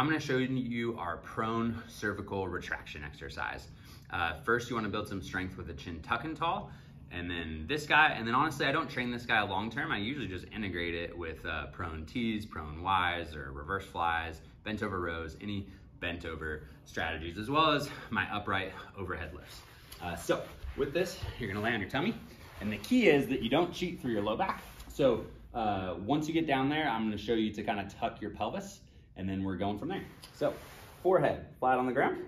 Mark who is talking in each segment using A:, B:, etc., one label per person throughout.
A: I'm gonna show you our prone cervical retraction exercise. Uh, first, you wanna build some strength with a chin tuck and tall, and then this guy, and then honestly, I don't train this guy long term. I usually just integrate it with uh, prone T's, prone Y's, or reverse flies, bent over rows, any bent over strategies, as well as my upright overhead lifts. Uh, so with this, you're gonna lay on your tummy, and the key is that you don't cheat through your low back. So uh, once you get down there, I'm gonna show you to kind of tuck your pelvis, and then we're going from there. So forehead flat on the ground,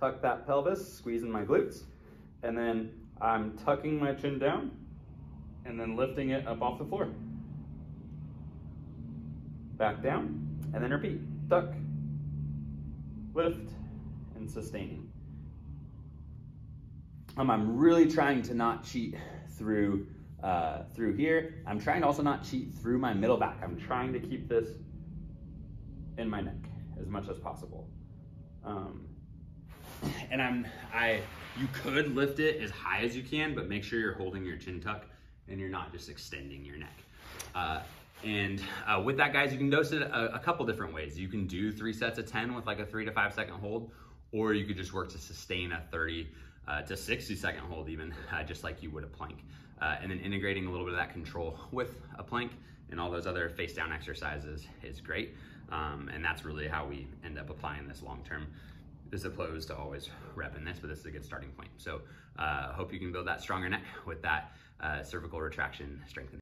A: tuck that pelvis, squeezing my glutes, and then I'm tucking my chin down and then lifting it up off the floor. Back down, and then repeat. Tuck, lift, and sustaining. Um, I'm really trying to not cheat through uh, through here. I'm trying to also not cheat through my middle back. I'm trying to keep this in my neck as much as possible. Um, and I'm, I, you could lift it as high as you can, but make sure you're holding your chin tuck and you're not just extending your neck. Uh, and uh, with that, guys, you can dose it a, a, couple different ways. You can do three sets of 10 with like a three to five second hold, or you could just work to sustain a 30 uh, to 60 second hold even, uh, just like you would a plank. Uh, and then integrating a little bit of that control with a plank and all those other face down exercises is great. Um, and that's really how we end up applying this long term as opposed to always repping this, but this is a good starting point. So uh, hope you can build that stronger neck with that uh, cervical retraction strengthening.